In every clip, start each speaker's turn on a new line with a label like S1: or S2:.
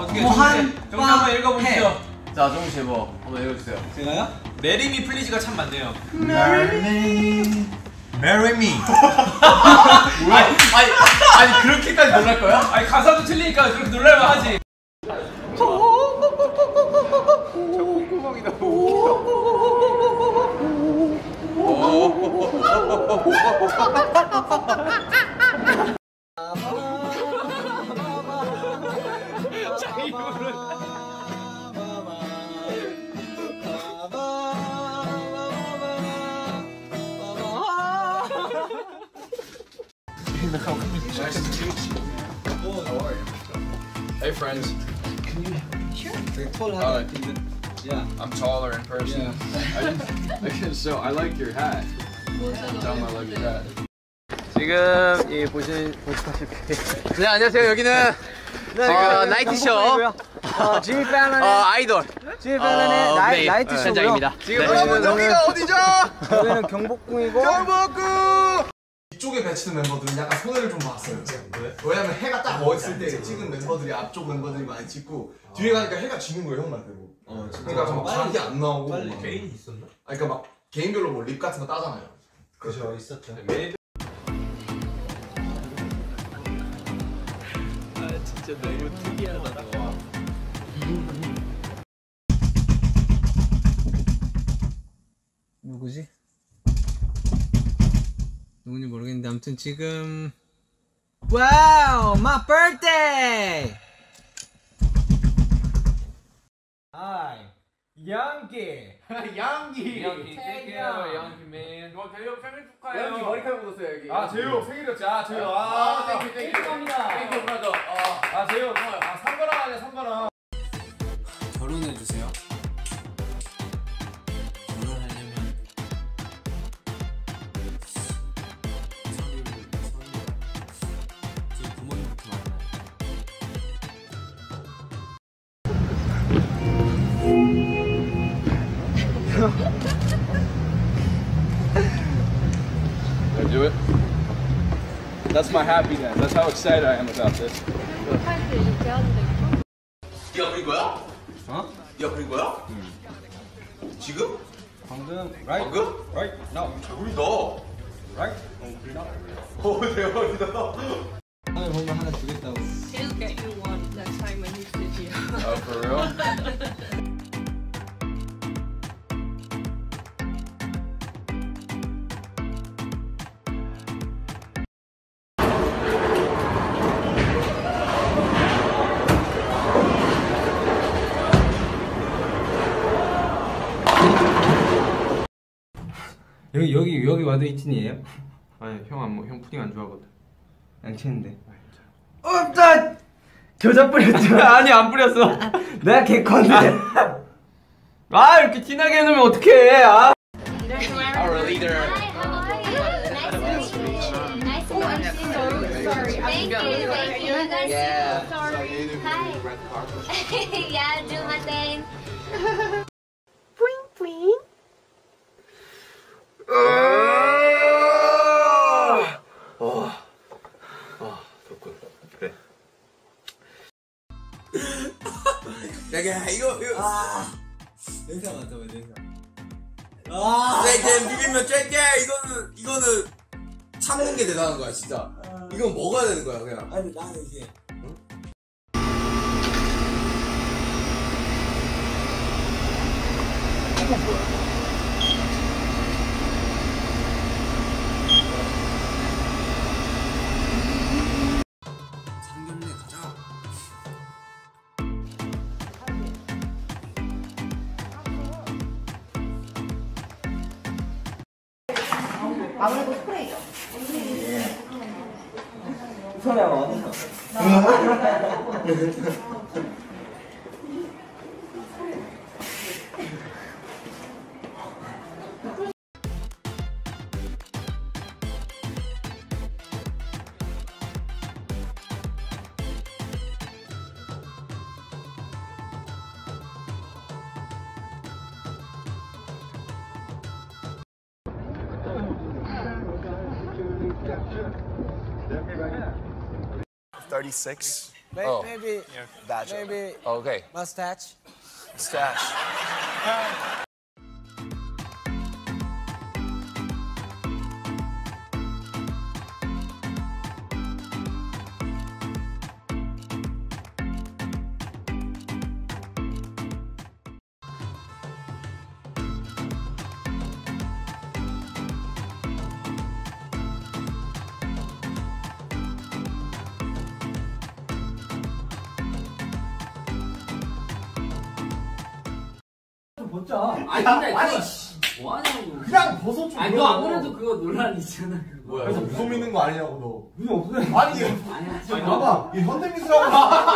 S1: 어떻게
S2: 무한
S1: 정신 정신 한번
S2: 빠-
S1: 읽어보시죠.
S3: 자, 정우 제보 한번 읽어주세요.
S2: 제가요?
S1: 메리미 플리즈가 참 많네요.
S4: Marry me.
S3: 아니, 아니, 아니 그렇게까지 놀랄 거야?
S1: 아니 가사도 틀리니까 그렇게 놀랄만 하지.
S3: Hey
S2: 톨
S3: 아,
S2: 하게 근데 야
S3: I'm taller in person. I can, I can so I like your hat. Tell them I like your hat. 지금 이 보신 보시다시피 네 안녕하세요 여기는 어, 나이트쇼
S2: 어, 지미 패널의
S3: 어, 아이돌
S2: 지미 패널의
S3: 어,
S2: 나이,
S3: 네,
S2: 나이트
S3: 어,
S2: 쇼고요.
S3: 현장입니다. 지금
S2: 네.
S3: 보시는 여기가 어디죠?
S2: 여기는 경복궁이고
S4: 이쪽에 배치된 멤버들은 약간 손해를 좀 봤어요. 왜냐면 해가 딱 멋있을 때 찍은 멤버들이 앞쪽 멤버들이 많이 찍고 뒤에 가니까 해가 지는 거예요 형 말대로. 어, 그러니까 좀 각이 안 나오고.
S1: 개인이 있었나?
S4: 아 그러니까 막 개인별로 뭐 립 같은 거 따잖아요.
S2: 그죠 있었죠.
S3: 진짜 너무 특이하다 너.
S2: 누구지 모르겠는데 아무튼 지금 와우 my birthday Hi 양기
S1: 양기. 양기.
S2: 태경.
S1: 양기맨. 와 대형 생일 축하해요.
S3: 여기 머리카락 묻었어요 여기.
S1: 아 제육 생일이었지. 아 제육.
S3: 아,
S1: 아
S3: 땡큐 땡큐.
S2: 감사합니다.
S3: 땡큐 브라더. 아.
S1: 아 제육. 아 삼거랑 아니야 삼거랑.
S3: do it? That's my happiness. That's how excited I am about this.
S4: 네가 그린 거야?
S2: 어?
S4: 네가 그린 거야? 지금?
S2: 방금 right
S4: 방금?
S2: right now
S4: 우리다.
S2: right
S4: 어 대박이다.
S2: 하늘 보면 하나 주겠다고.
S5: He'll get you one next time when he's with you.
S3: Oh, for real?
S2: 여기 여기 여기 와도 이친이에요?
S1: 아니 형안형 푸딩 안 좋아하거든.
S2: 양치인데. 없다. 겨자 뿌렸죠?
S1: 아니 안 뿌렸어.
S2: 내가 개컨데.
S1: 아 이렇게 진하게 해놓으면 어떡해. 아.
S3: Our leader.
S6: Thank you, thank you. You guys
S3: Yeah.
S6: sorry. Hi. yeah, do my thing.
S4: 쟤 비빔면 쬐게 이거는 이거는 참는 게 대단한 거야 진짜. 이건 먹어야 되는 거야 그냥.
S2: 아니 나는 이게. 상경례 아무래도
S4: 스프레이죠. 소리 안 와. 36?
S3: Maybe, oh.
S2: maybe, yeah. maybe
S3: oh,
S2: mustache. Mustache.
S3: Uh, Stash.
S1: 아니 근데 아니 뭐하냐고
S4: 그냥 벗어 좀.
S1: 아니 너안 그래도 그거 논란 있잖아 그거
S4: 그래서 무속 믿는 거 아니냐고 너.
S2: 무슨 없어요?
S4: 아니
S1: 아니,
S4: 봐봐 이 현대미술하고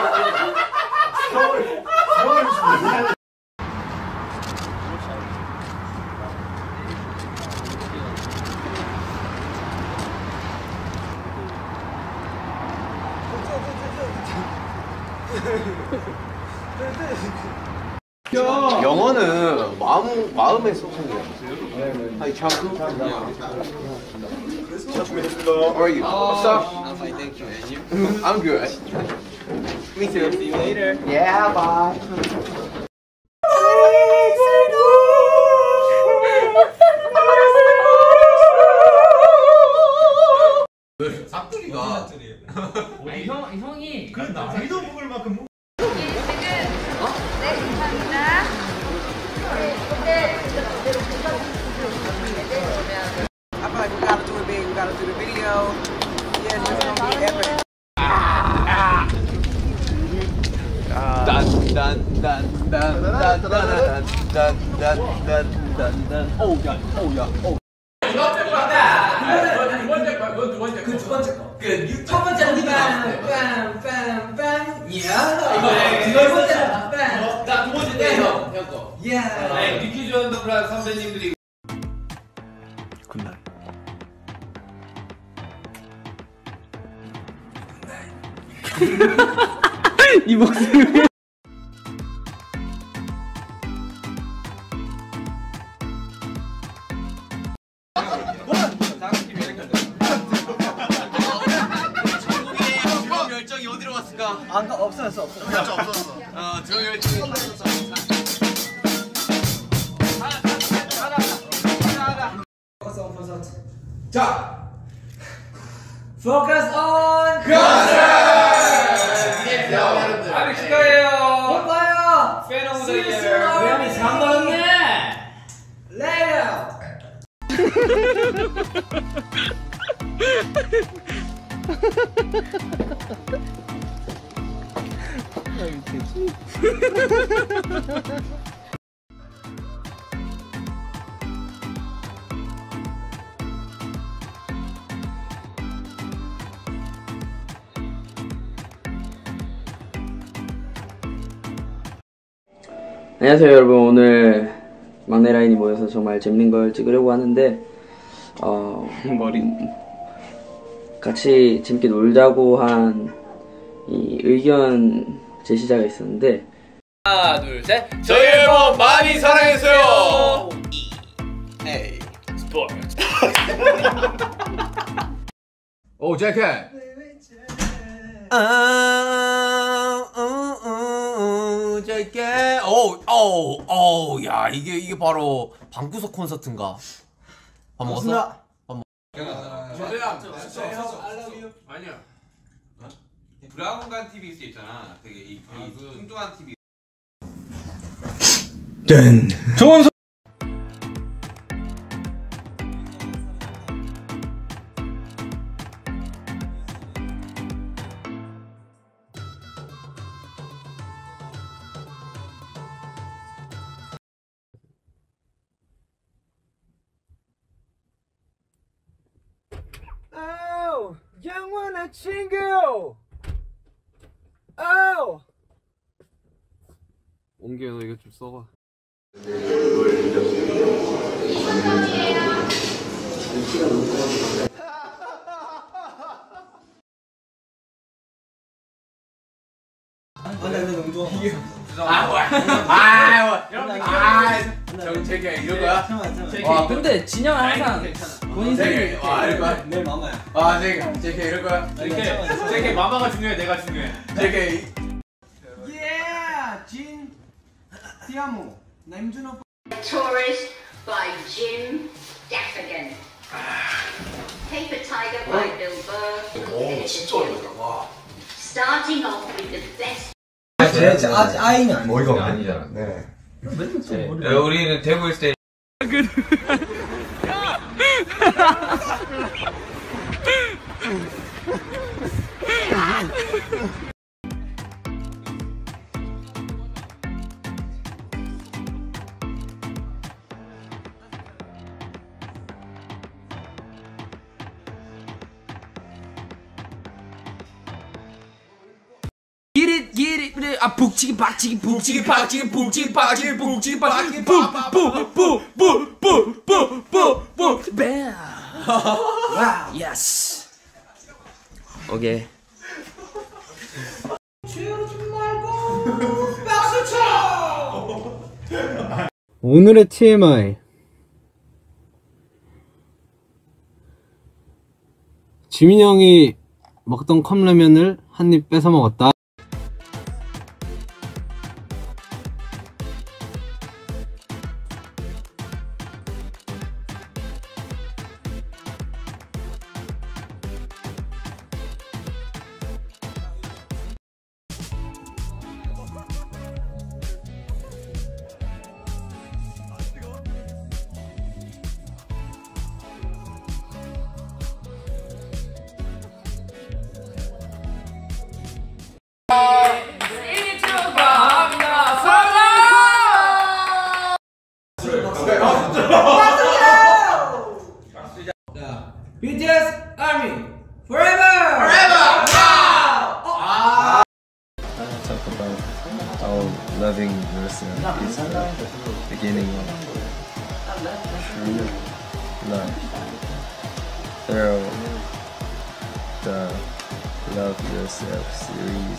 S3: How are you? What's up?
S2: I'm fine, thank you. And you?
S3: I'm good.
S2: Me too. See you later.
S3: Yeah, bye.
S1: 이거 두 번째 이
S4: 목소리
S1: Focus on concert! 아니, 축하해요. 예뻐요. 팬분들께. 잠만 잘 Later. 나 미치지?
S7: 안녕하세요 여러분. 오늘 막내 라인이 모여서 정말 재밌는 걸 찍으려고 하는데 어 머리. 같이 재밌게 놀자고 한 이 의견 제시자가 있었는데.
S1: 하나 둘셋.
S3: 저희 앨범 많이 사랑해주세요.
S2: Hey.
S3: 오 재킷.
S8: 재킷. 오, 오, 오, 야 이게 이게 바로 방구석 콘서트인가? 밥 먹었어?
S3: 아니야. 브라운관 TV 있잖아. 되게 이, 이 뚱뚱한 TV.
S2: Oh, 영원한 친구 아우
S3: 옹기야 너 이거 좀 써봐.
S2: 아우
S3: 아우 아우 야아 저게 이런 거야?
S7: 와 근데 진영은 항상 본인 생일
S3: 아 이런 거야?
S2: 내 마마야.
S3: 아 저게 저게 이런 거야?
S2: 이렇게 이렇게 마마가 중요해, 내가 중요해.
S3: 저게
S6: Tourist by Jim Gaffigan. Paper Tiger by Bill Burr.
S4: 오 진짜 어렵다 와
S6: Starting off with the best.
S4: 아이는 아니 어이가 아니잖아 네
S3: 우리는 대구 있을 때
S7: it. 아 북치기 박치기 북치기 박치기 북치기 박치기 북치기 박치기 뿌뿌뿌뿌뿌뿌뿌뿌뿌 뱀. Wow, yes. 오케이.
S1: 오늘의 TMI 지민이 형이 먹던 컵라면을 한 입 뺏어 먹었다
S9: series